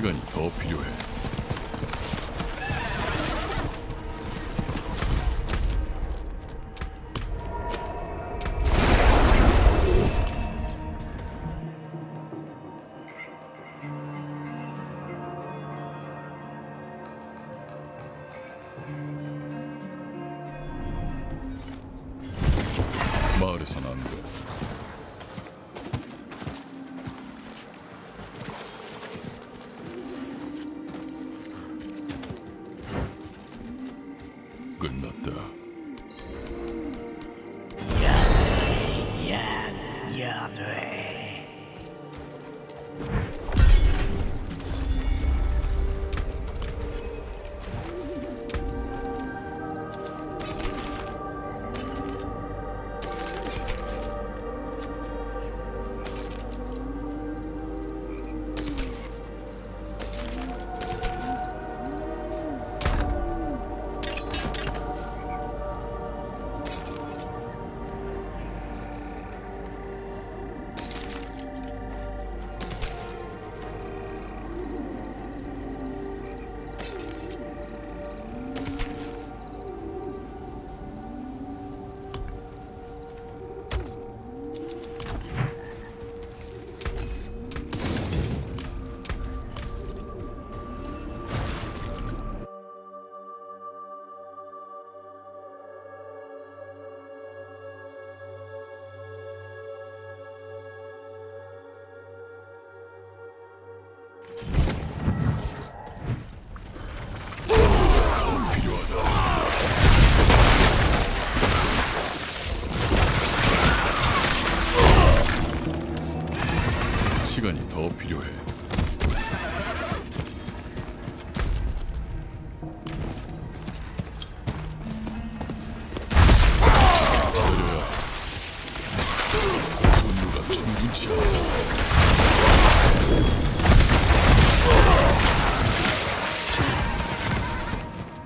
시간이 더 필요 해.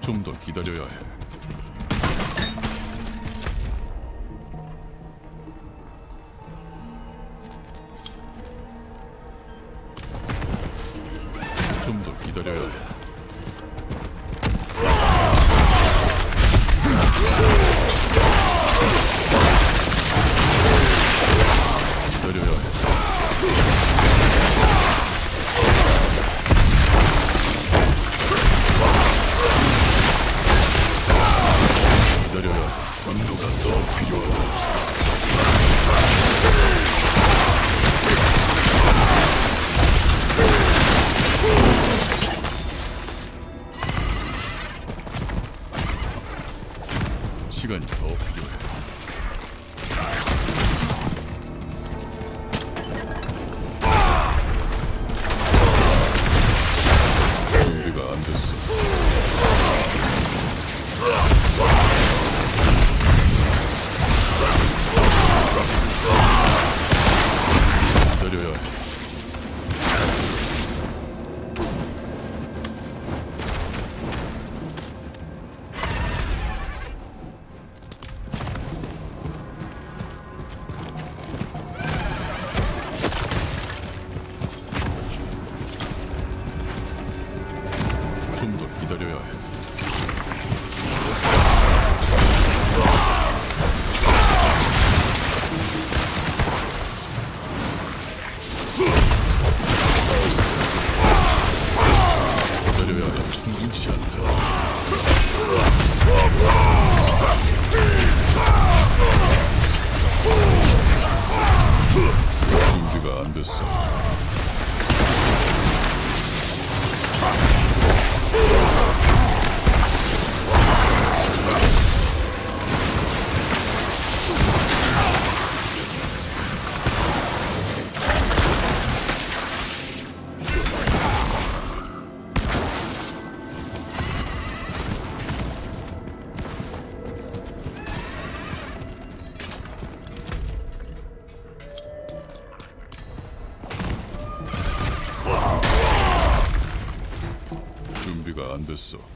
좀 더 기다려야 해. Tschüss so.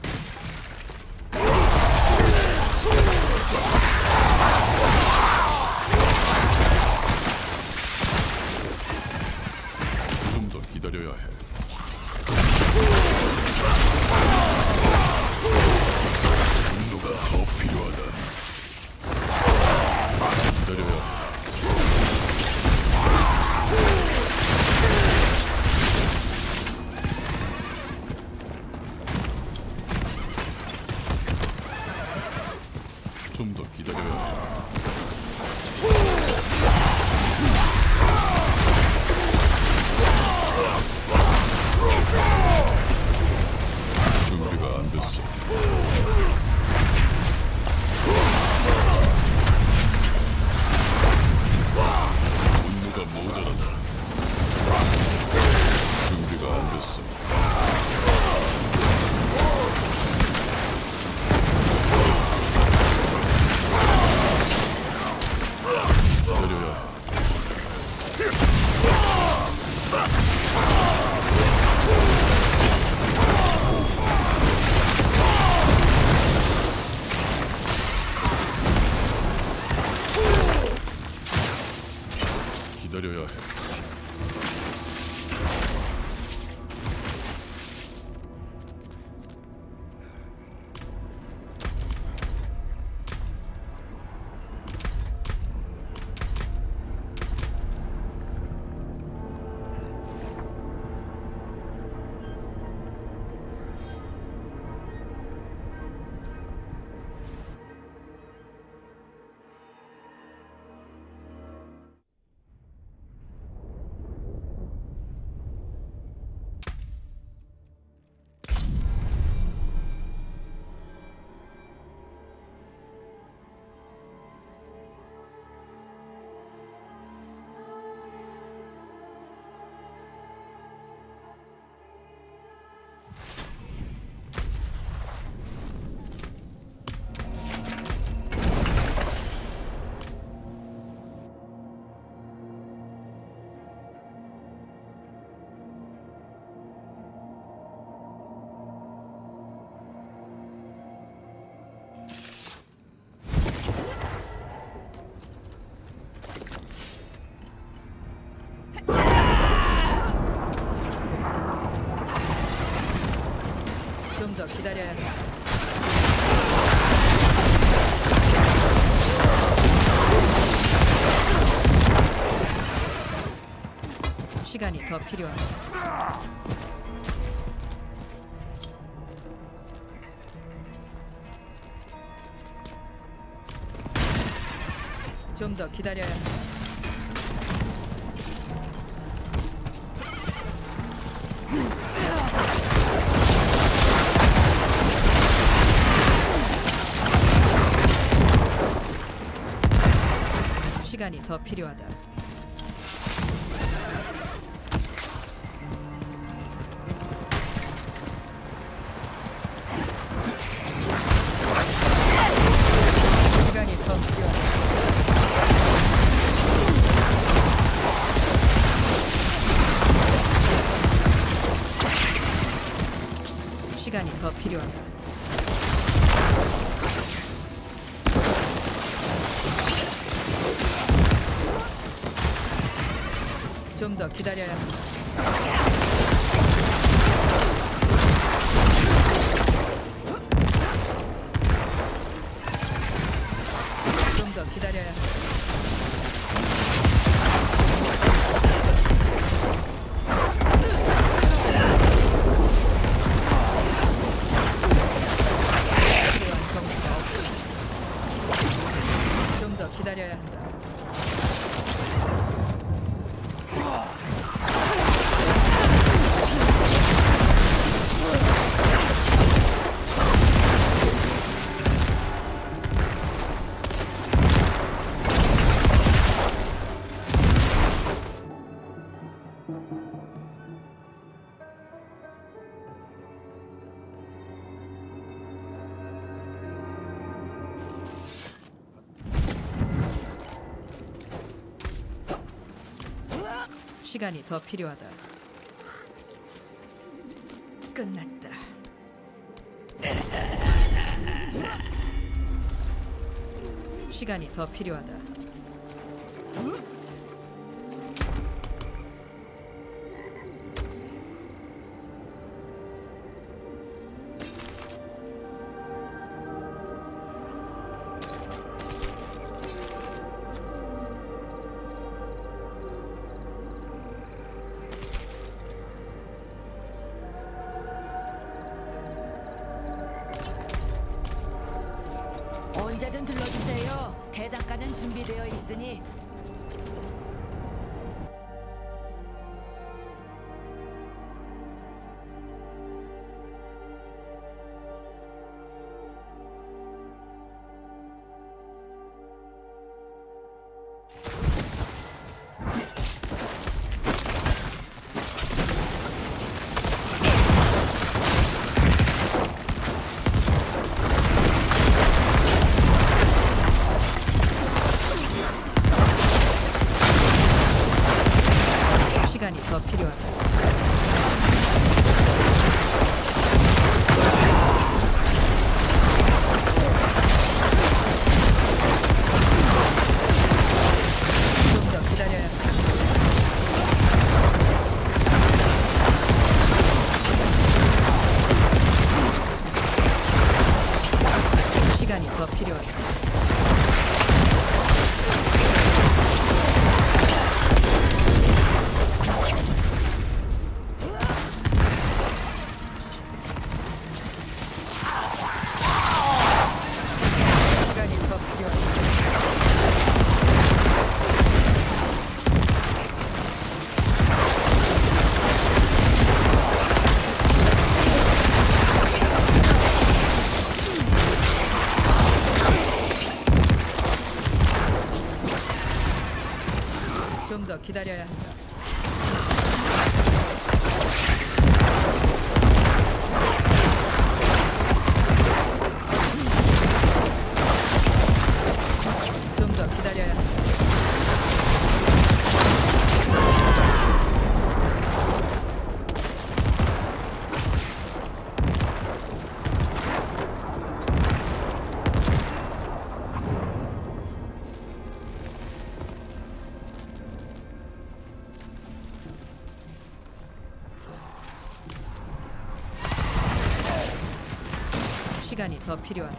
기다려야 해. 시간이 더 필요하다. 좀 더 기다려야 해. 시 더 필요하다. 기다려야. 시간이 더 필요하다. 끝났다. 시간이 더 필요하다. 더 필요하다.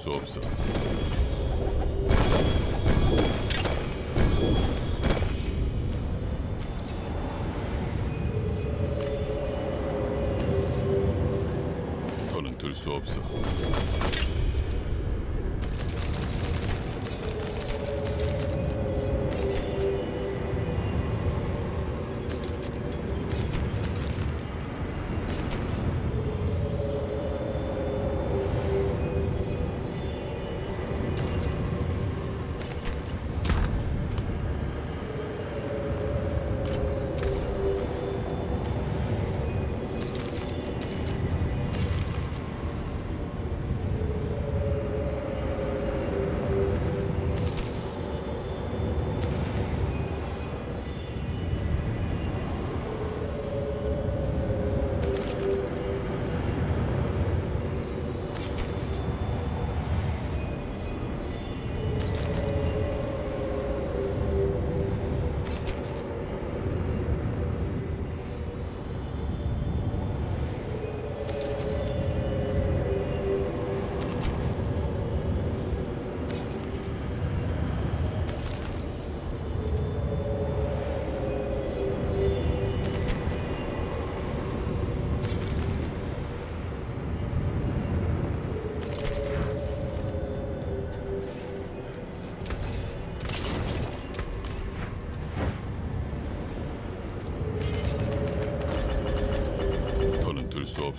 часов завтра.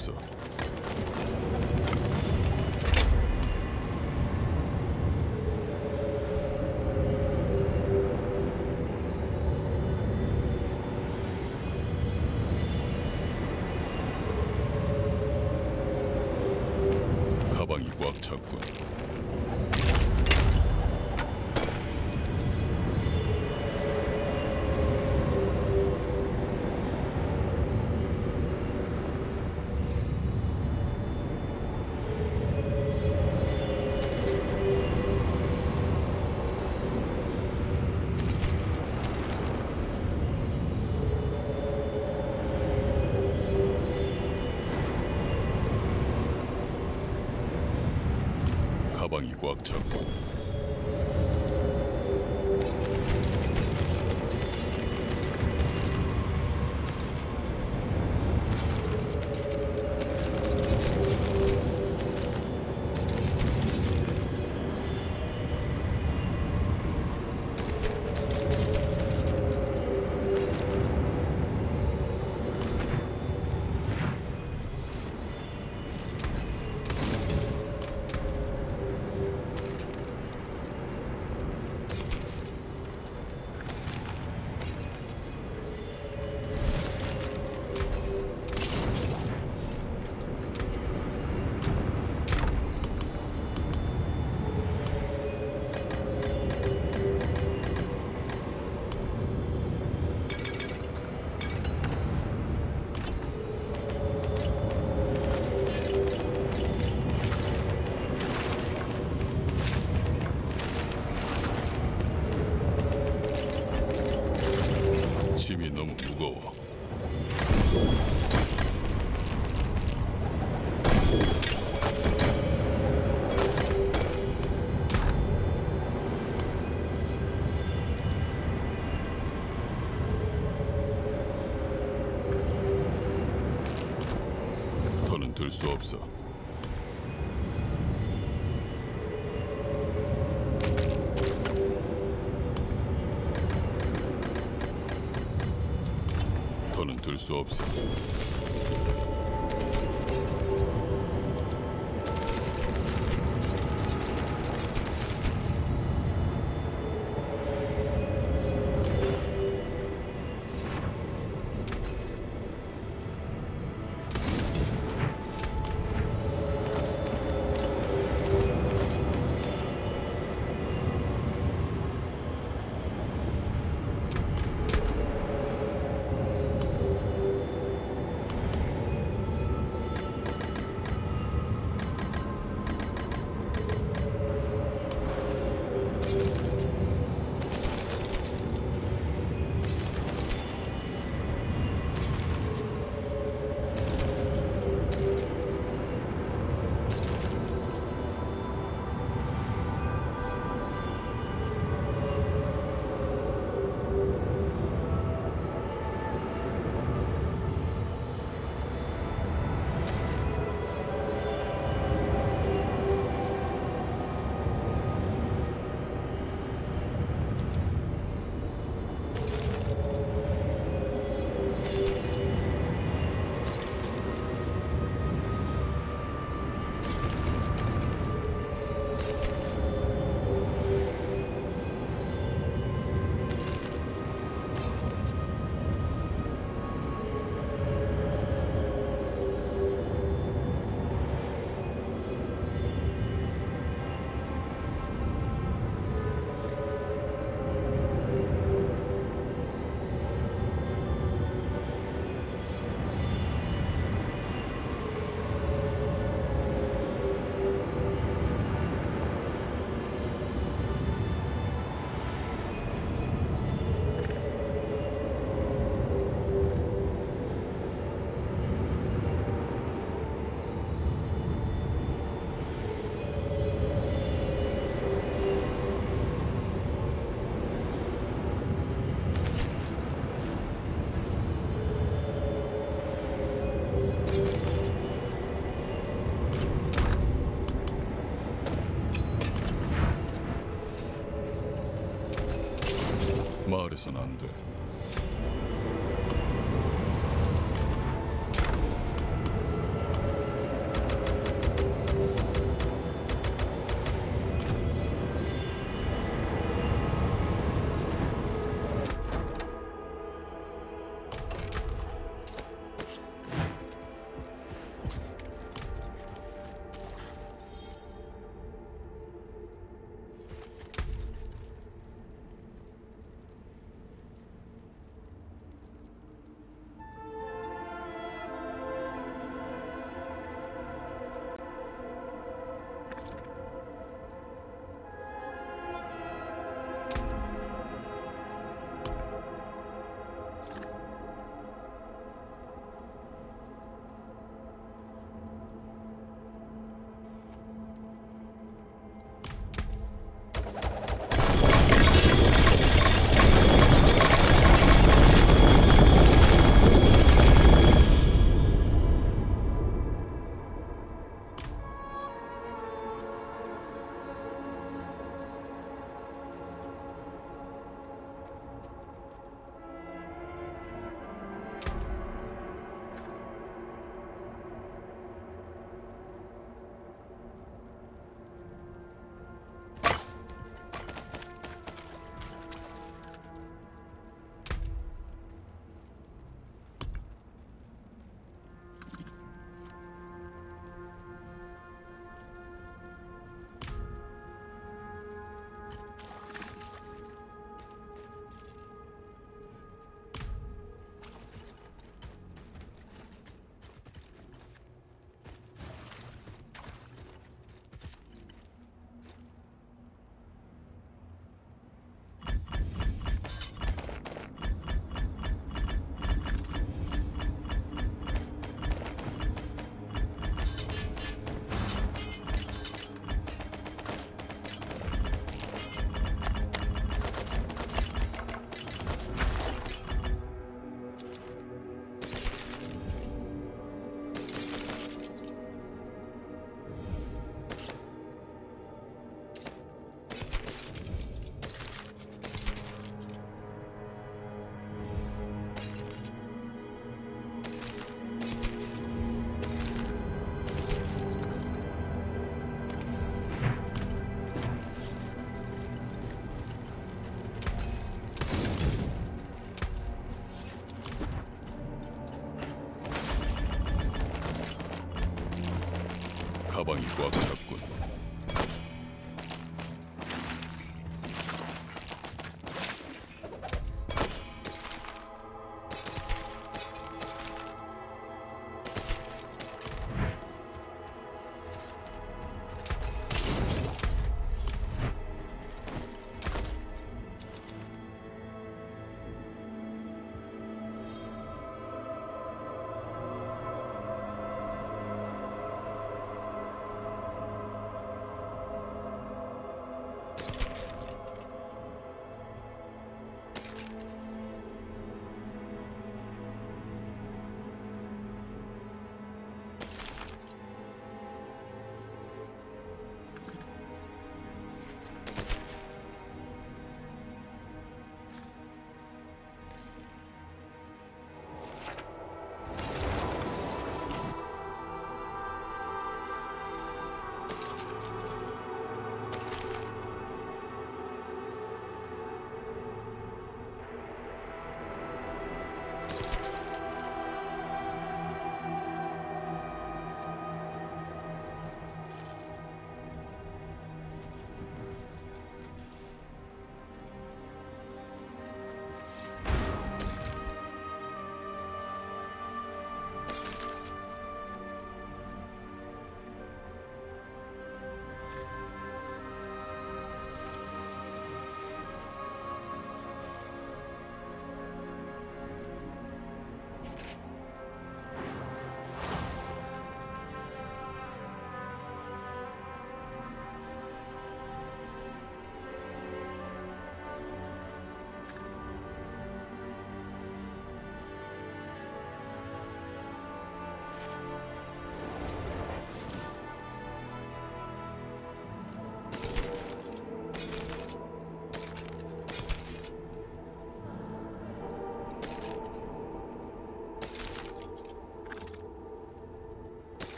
so. Guangzhou. 수 없어. 더는 들 수 없어. Arizona 해선 안 돼. 가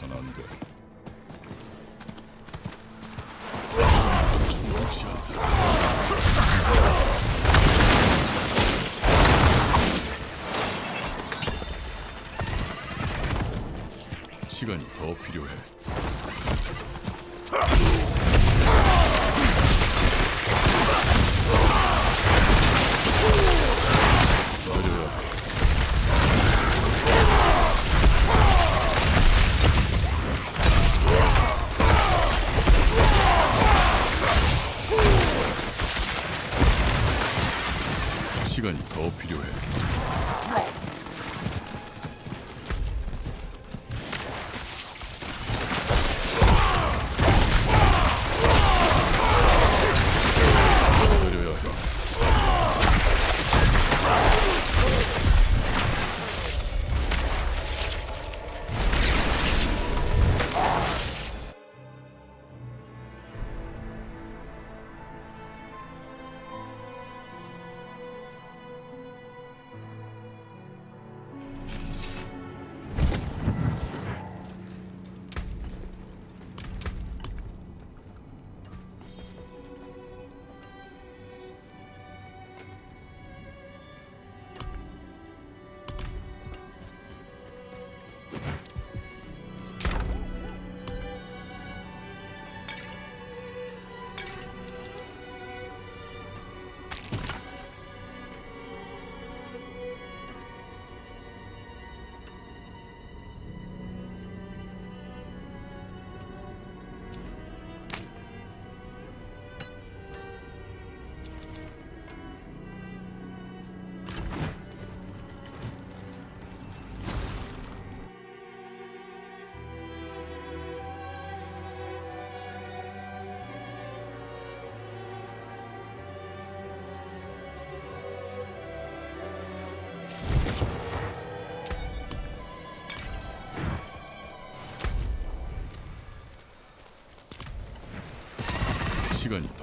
해선 안 돼. 시간이 더 필요해.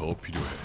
더 필요해.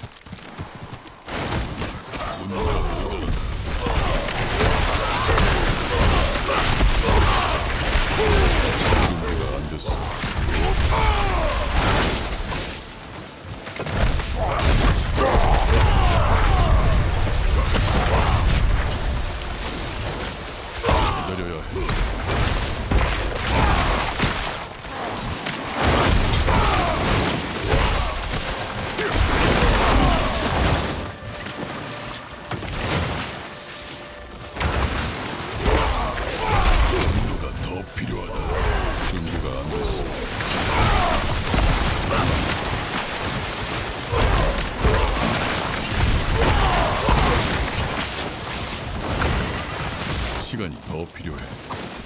필요해.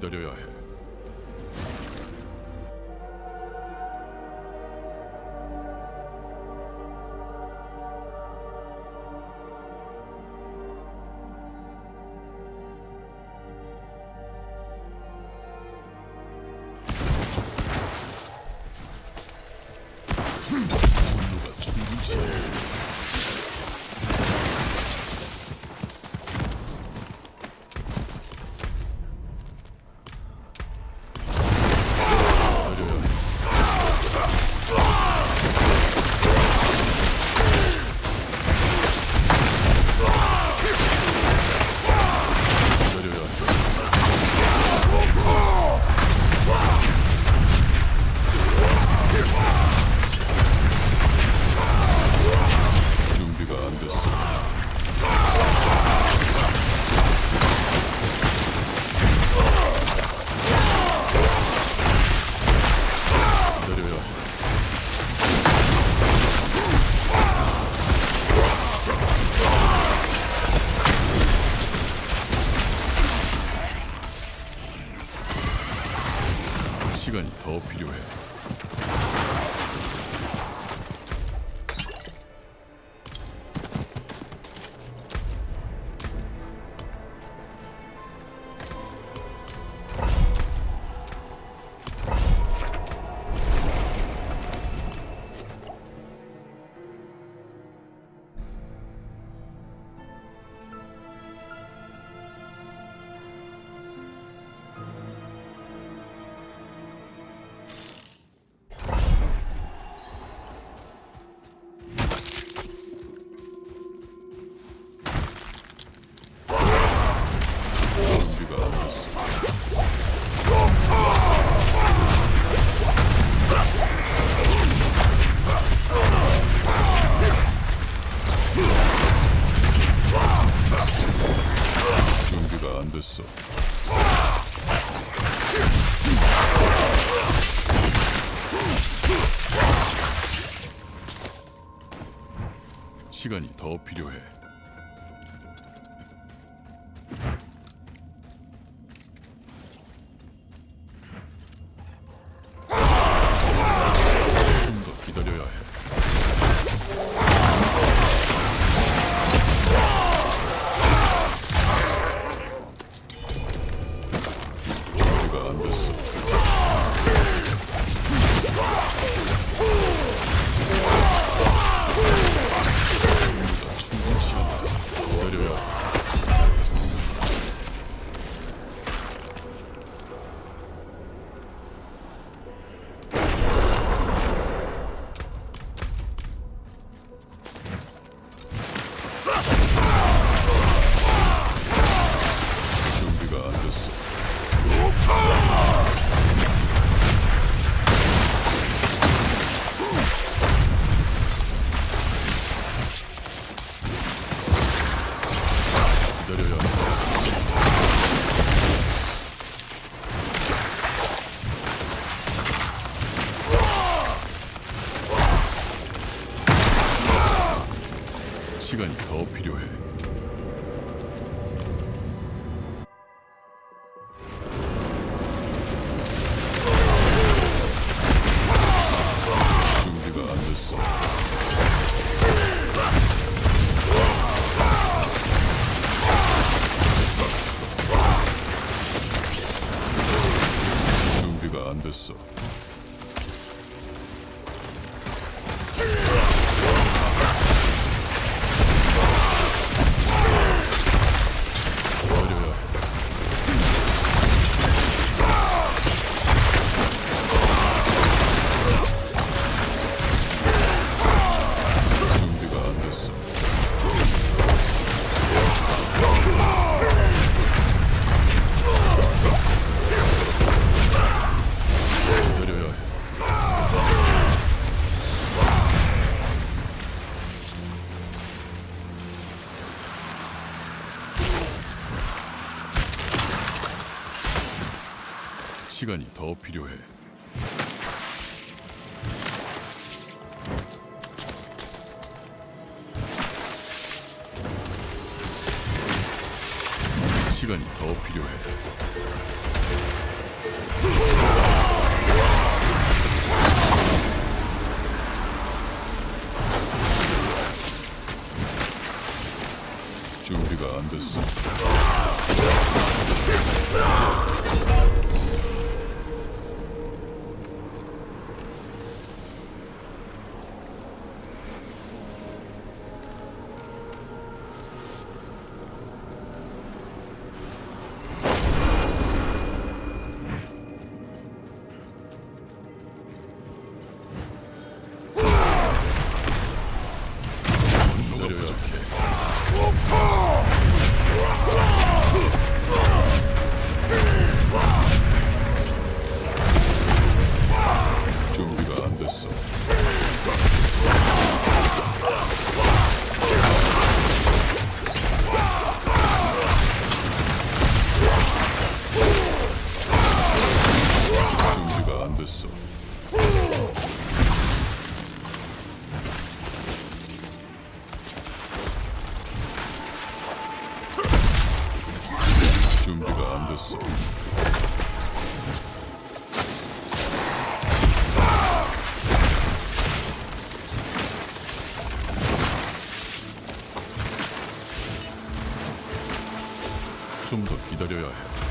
좀더 기다 좀 더 기다려야 해.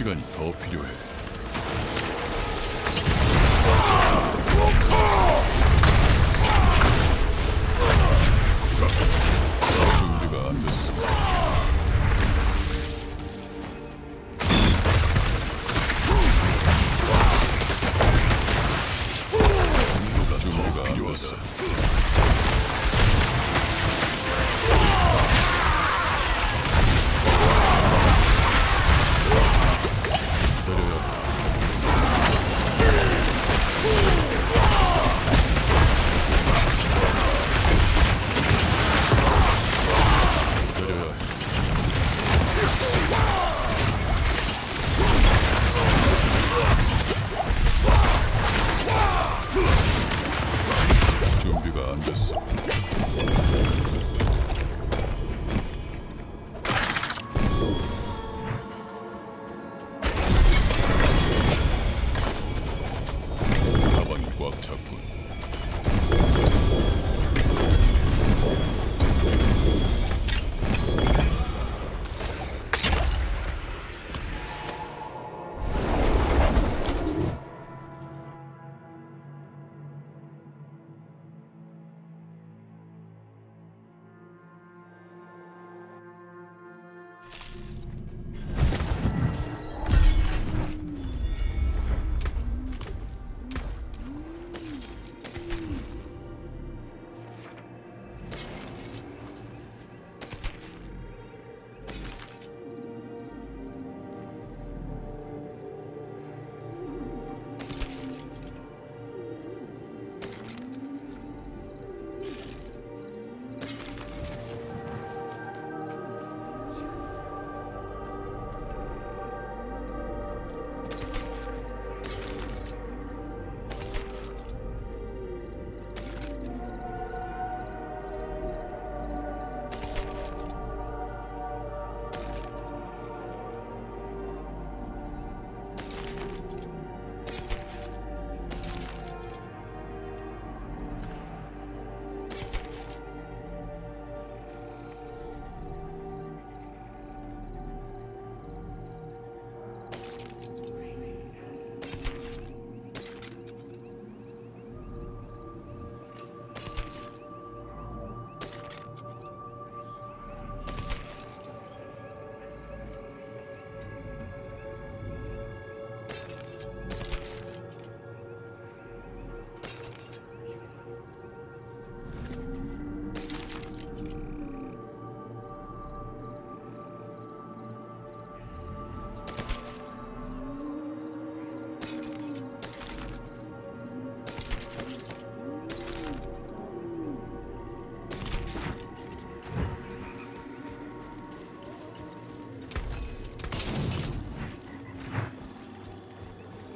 시간이 더 필요해. 준비가 안 됐어.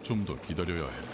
좀 더 기다려야 해.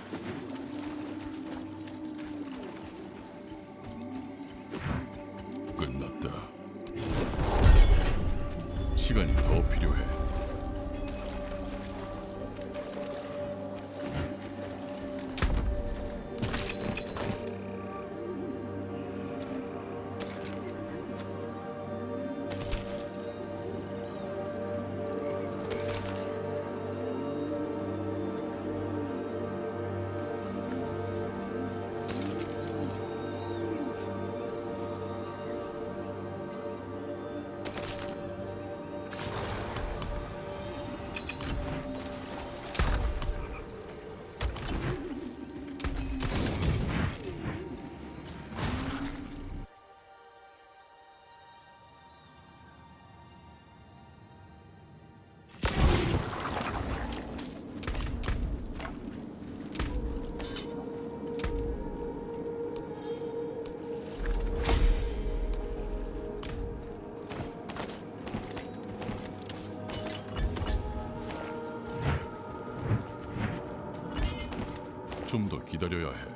今度左親へ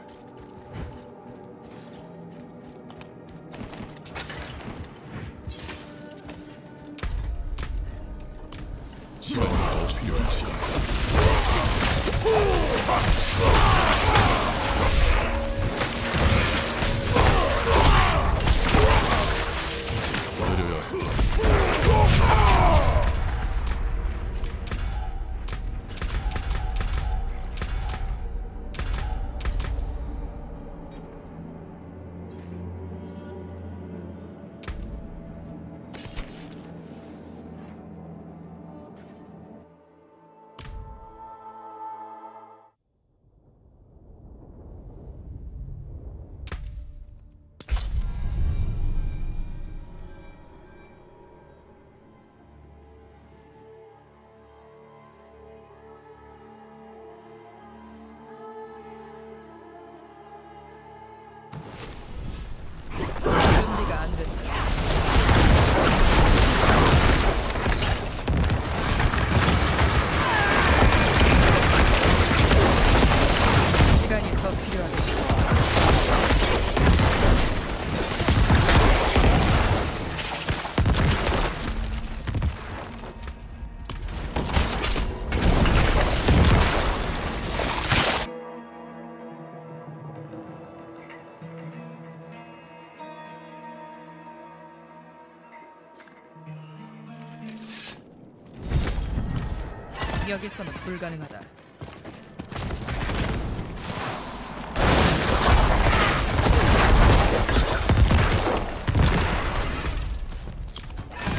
여기서는 불가능하다.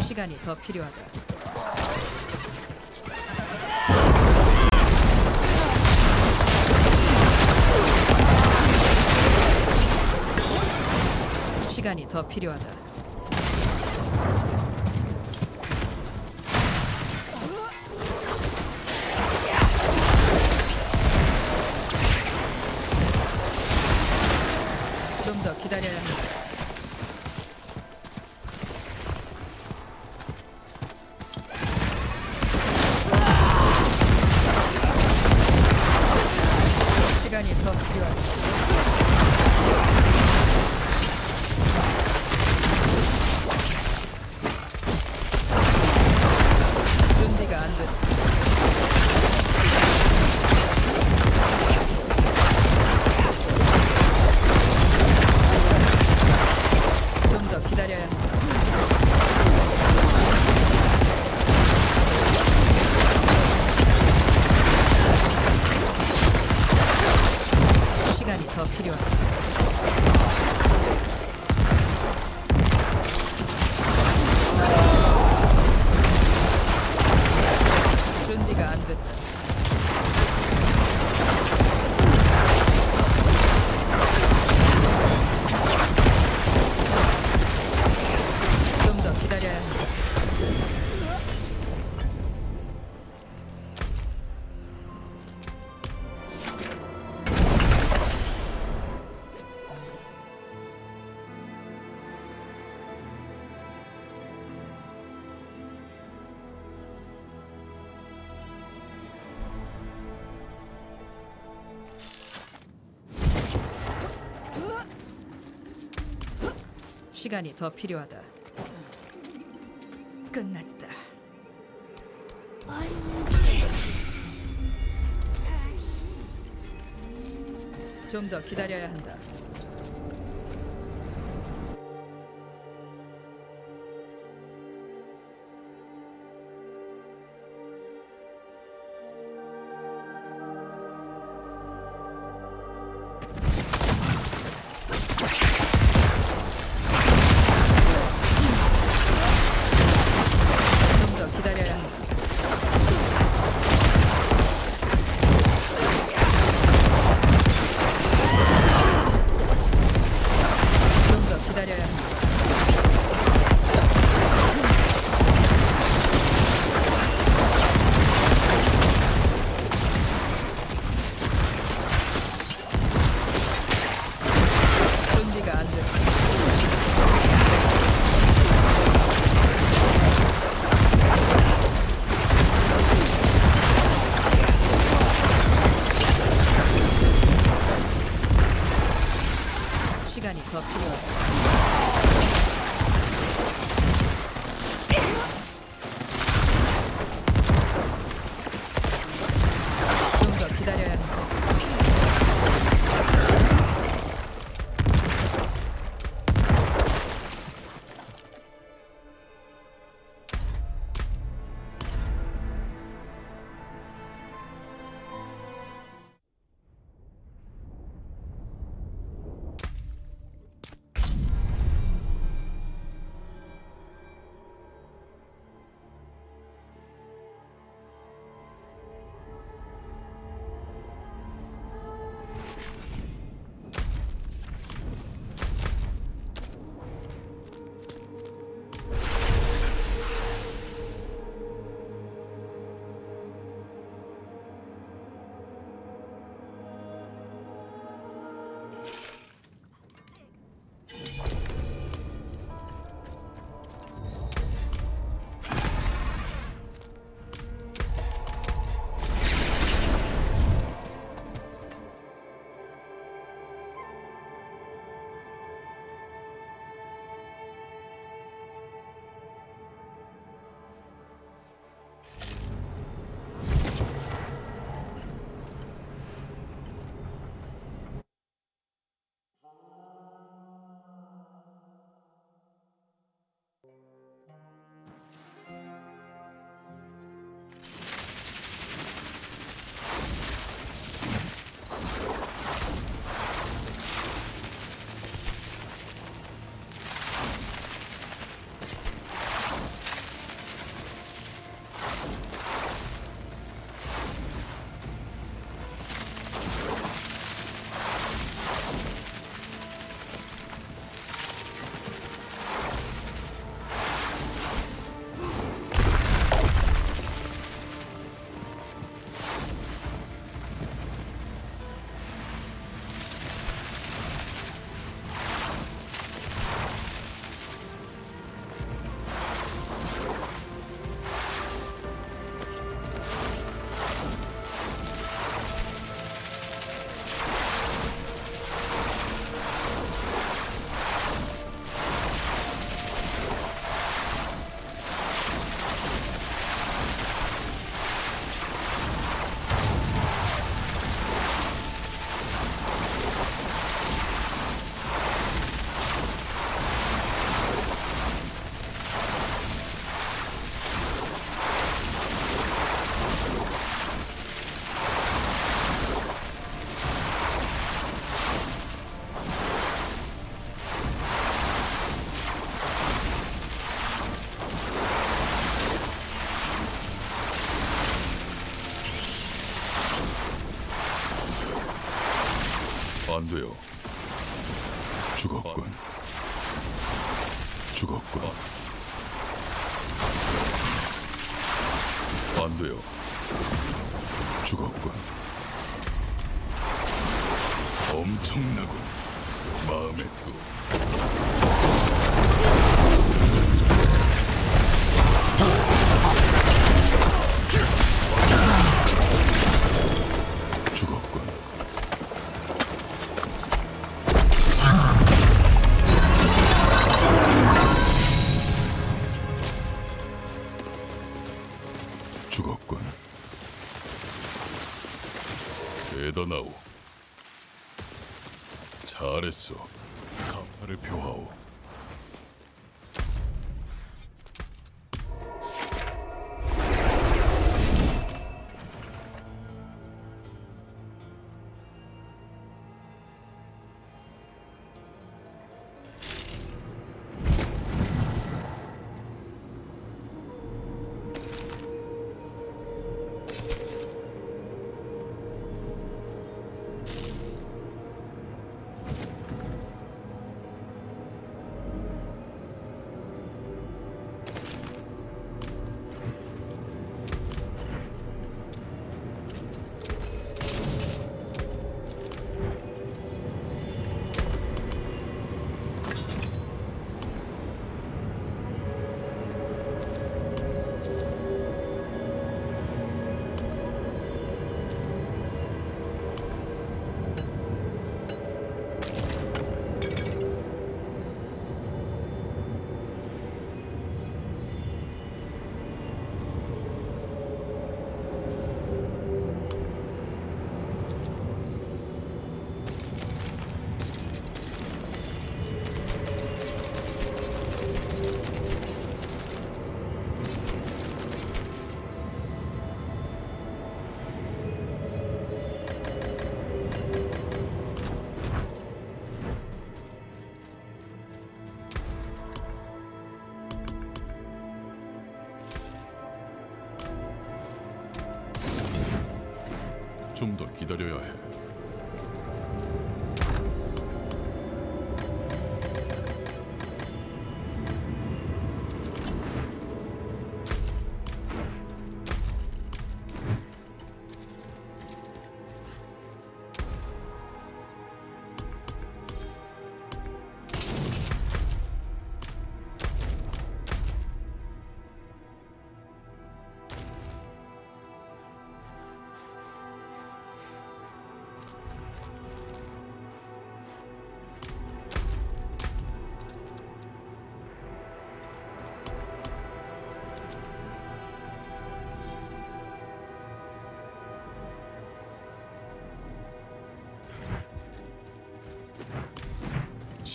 시간이 더 필요하다. 시간이 더 필요하다. 시간이 더 필요하다. 끝났다. 좀 더 기다려야 한다.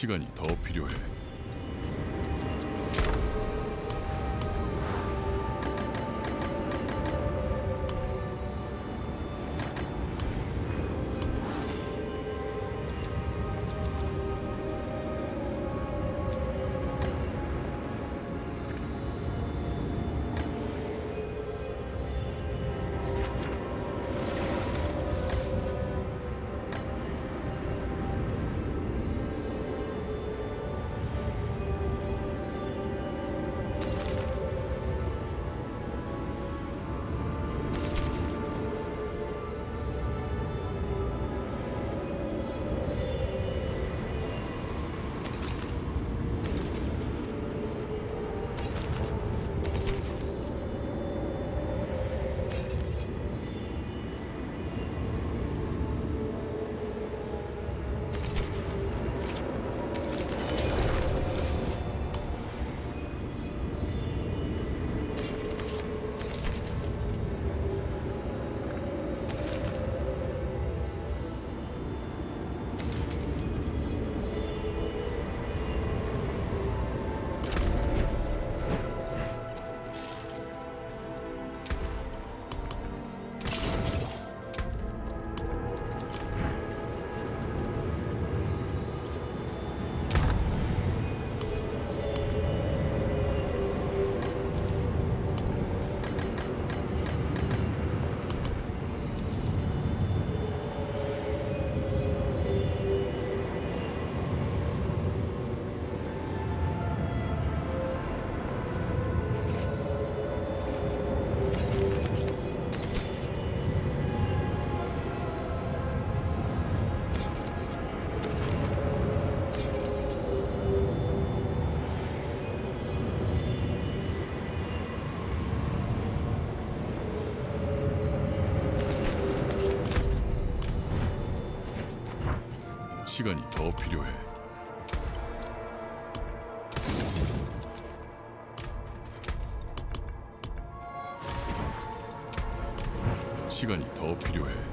시간이 더 필요해. 시간이 더 필요해. 시간이 더 필요해.